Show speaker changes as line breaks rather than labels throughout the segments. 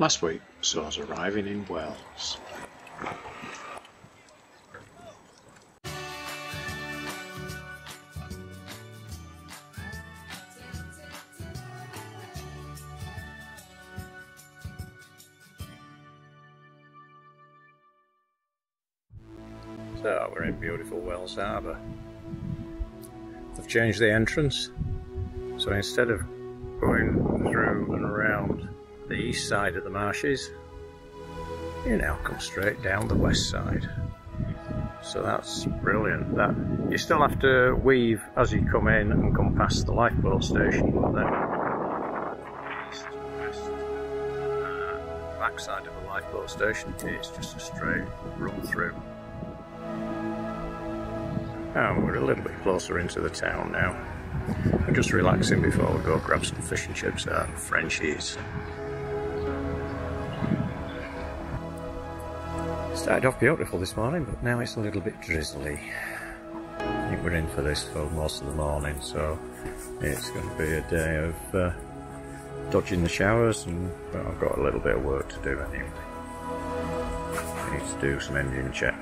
Last week saw us arriving in Wells. So we're in beautiful Wells Harbour. They've changed the entrance, so instead of going through and around the east side of the marshes, you now come straight down the west side. So that's brilliant. That you still have to weave as you come in and come past the lifeboat station, but then east, west, uh, side of the lifeboat station is just a straight run through. And we're a little bit closer into the town now. I'm just relaxing before we go grab some fish and chips and Frenchies. Started off beautiful this morning, but now it's a little bit drizzly. I think we're in for this for most of the morning, so it's going to be a day of uh, dodging the showers, and well, I've got a little bit of work to do anyway. I need to do some engine checks.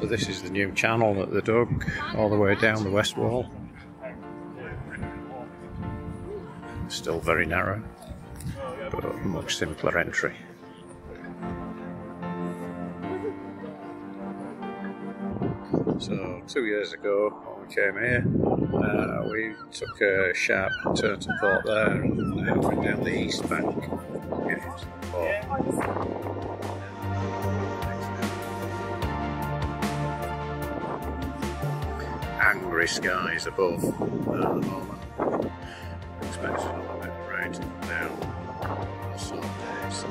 So this is the new channel that they dug all the way down the west wall. Still very narrow, but a much simpler entry. So two years ago when we came here, uh, we took a sharp turn to port there and went down the east bank. Angry skies above at the moment. A little bit of rain down some days.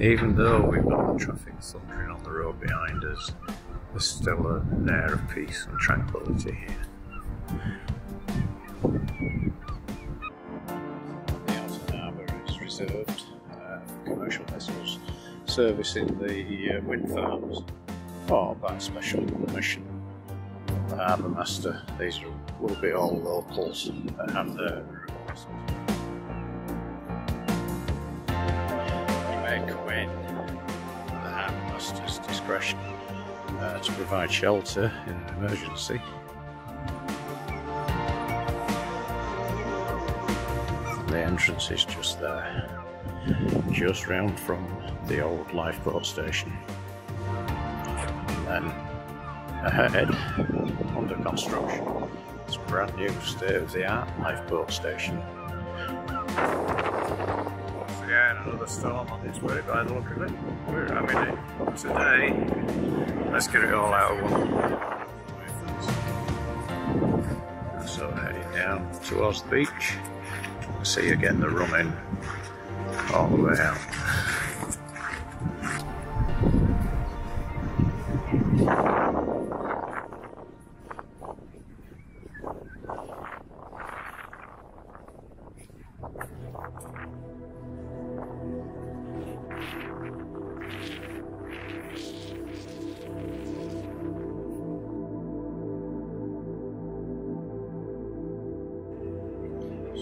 Even though we've got the traffic thundering on the road behind us, there's still an air of peace and tranquility here. The outer harbour is reserved uh, for commercial vessels servicing the uh, wind farms or by special permission the harbour master. These will be all locals that have their reports. You may come in at the harbour master's discretion uh, to provide shelter in an emergency. The entrance is just there, just round from the old lifeboat station. And then ahead, under construction, it's a brand new state-of-the-art lifeboat station. Another storm on its way by the look of it. We're having it today. Let's get it all out of one. So heading down towards the beach. See again the running all the way out.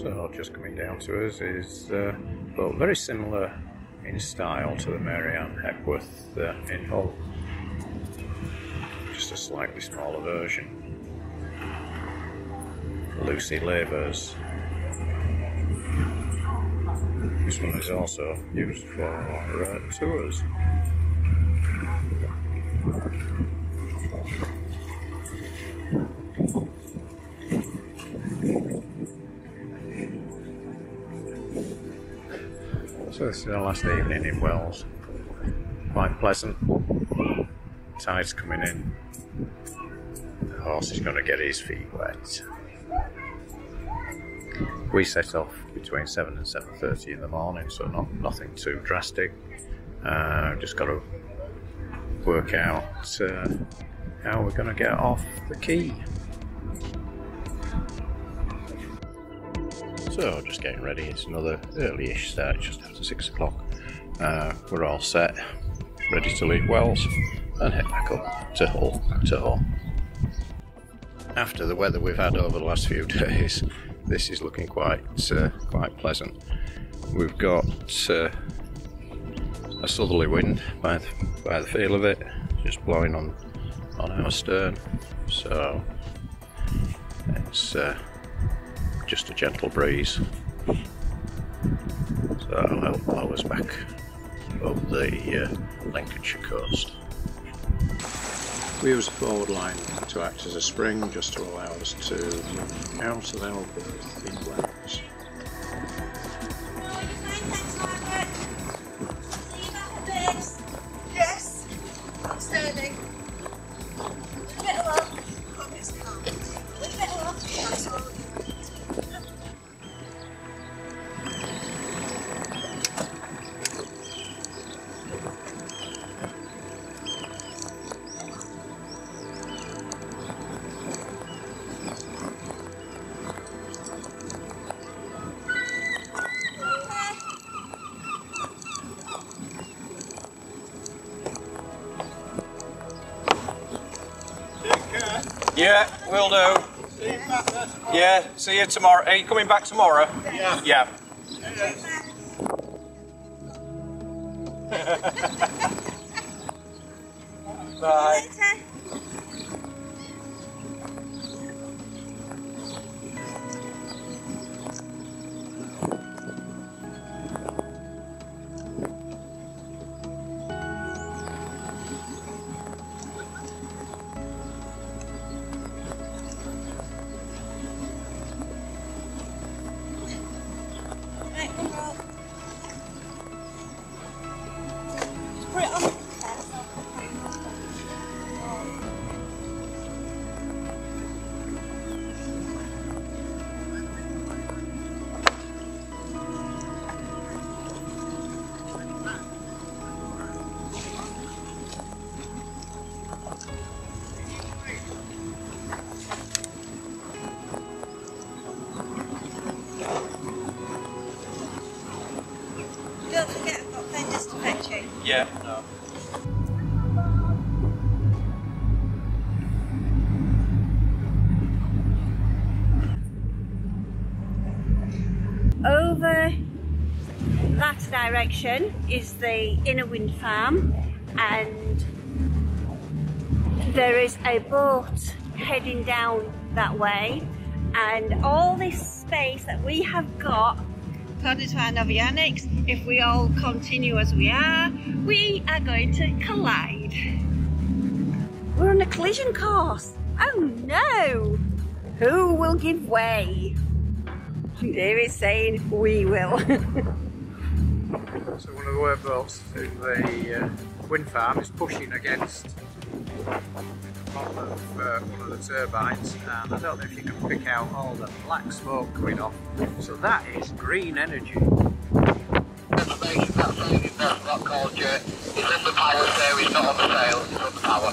So just coming down to us is, uh, well, very similar in style to the Mary Ann Hepworth uh, in Hull. Just a slightly smaller version. Lucy Lavers. This one is also used for uh, tours. This is our last evening in Wells. Quite pleasant. Tide's coming in. The horse is going to get his feet wet. We set off between 7 and 7.30 in the morning, so not nothing too drastic. Uh, just got to work out uh, how we're going to get off the quay. So just getting ready, it's another early-ish start, just after 6 o'clock. Uh, we're all set, ready to leave Wells and head back up to Hull. To Hull. After the weather we've had over the last few days, this is looking quite uh, quite pleasant. We've got uh, a southerly wind by the, by the feel of it, just blowing on on our stern. So it's uh, just a gentle breeze. So help blow us back up the uh, Lincolnshire coast. We use a forward line to act as a spring just to allow us to out of our berth
Yeah, we'll do. Yeah, see you tomorrow. Are you coming back tomorrow?
Yeah.
Yeah. Bye. Yeah. No.
Over that direction is the Inner Wind Farm and there is a boat heading down that way and all this space that we have got our Navionics, if we all continue as we are, we are going to collide. We're on a collision course. Oh no! Who will give way? David's saying we will.
So one of the workboats in the uh, wind farm is pushing against one of, uh, one of the turbines and I don't know if you can pick out all the black smoke coming off. So that is green energy.
information. It's in the power not on the sails, it's on the power.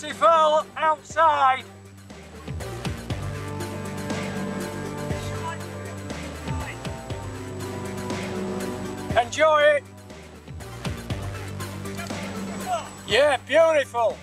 Beautiful outside. Enjoy it. Yeah, beautiful.